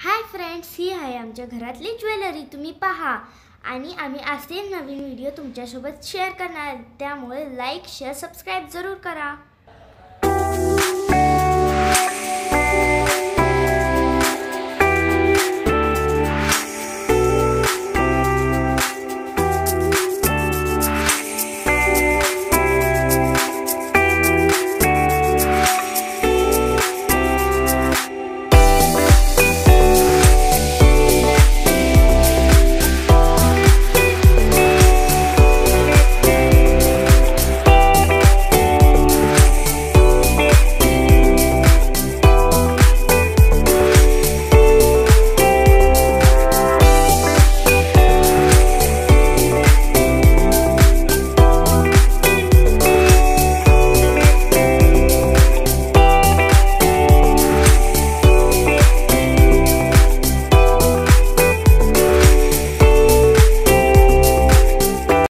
Hi friends ही आहे आमच्या घरातली ज्वेलरी तुम्ही पहा. आणि आम्ही असे नवीन व्हिडिओ तुमच्यासोबत शेअर करणार. त्यामुळे लाईक शेअर सबस्क्राईब जरूर करा.